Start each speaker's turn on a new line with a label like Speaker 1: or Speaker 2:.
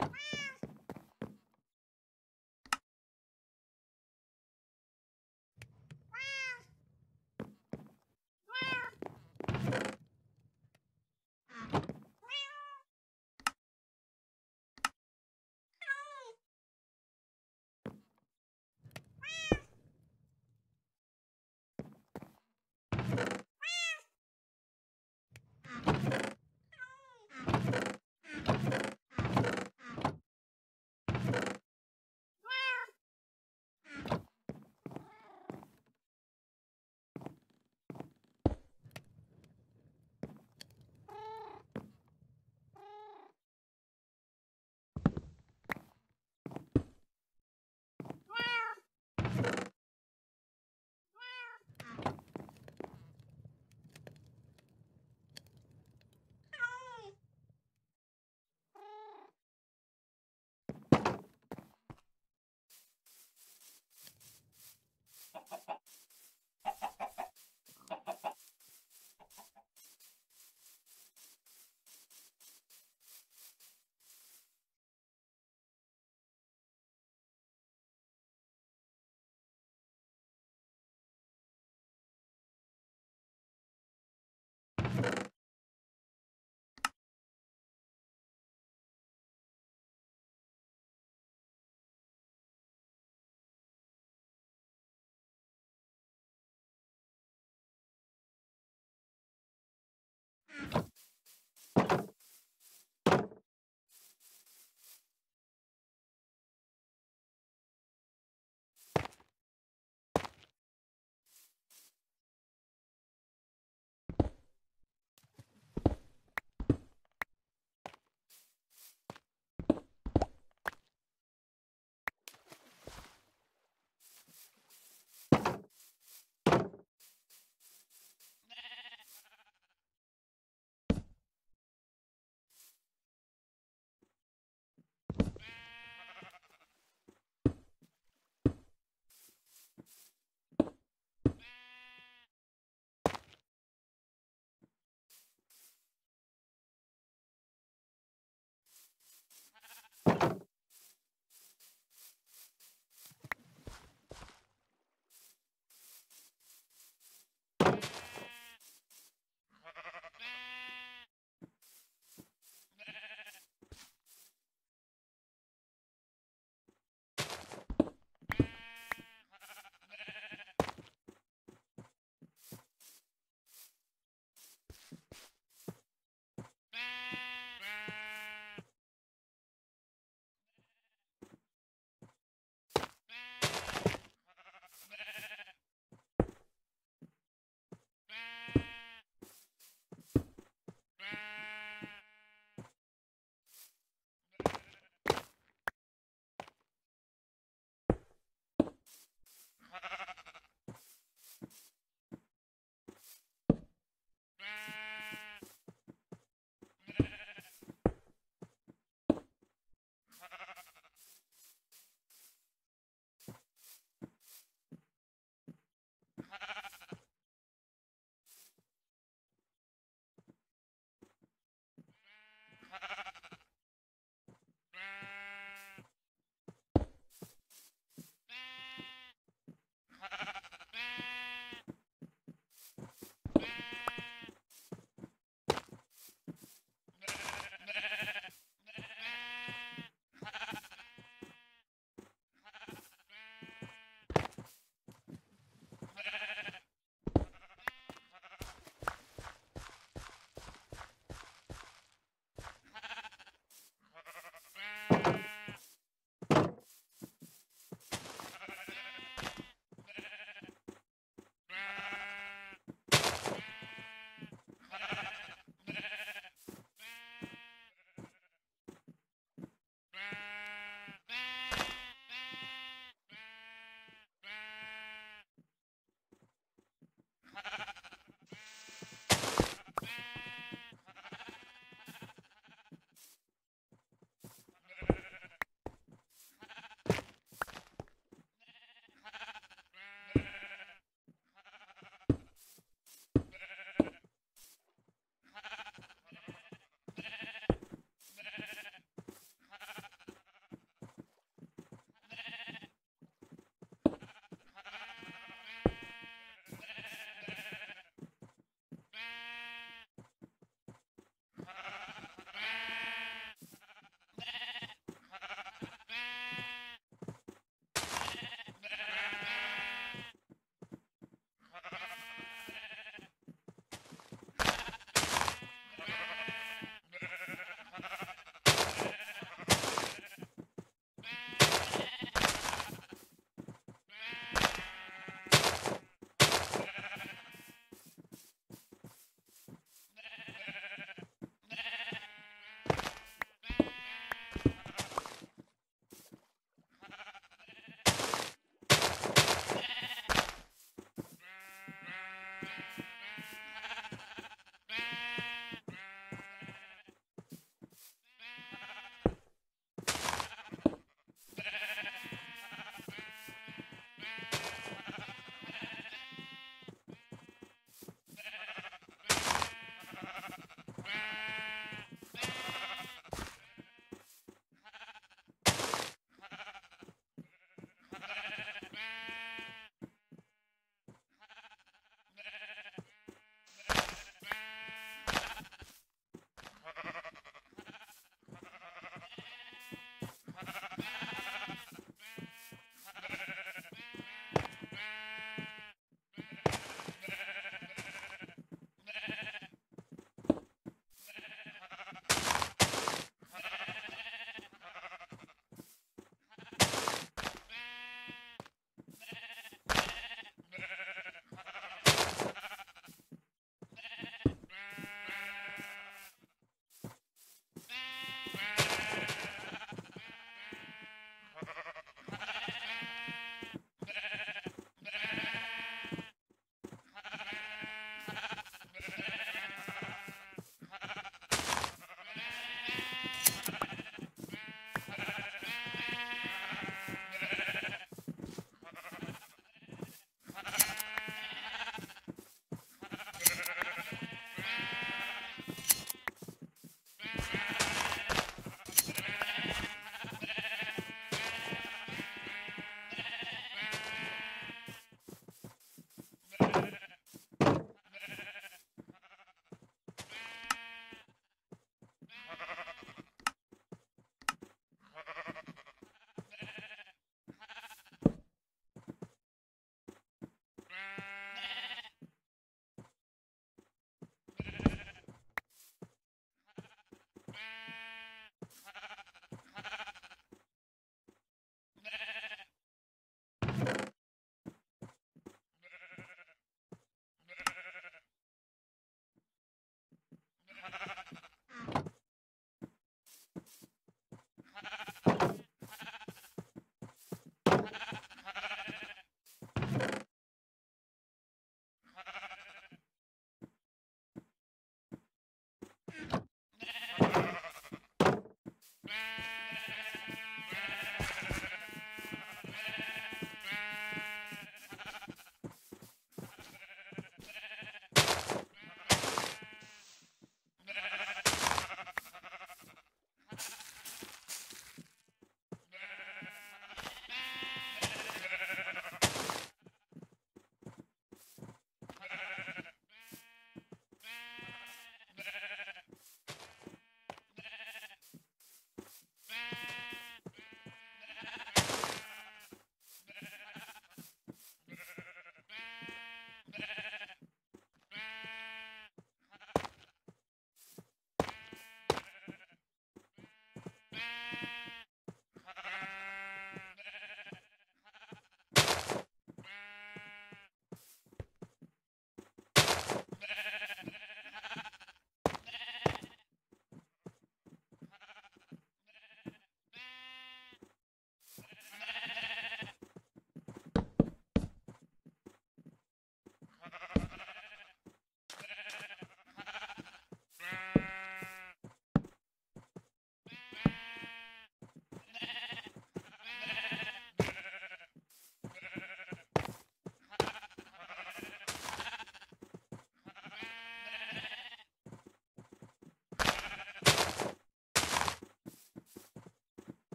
Speaker 1: Ah!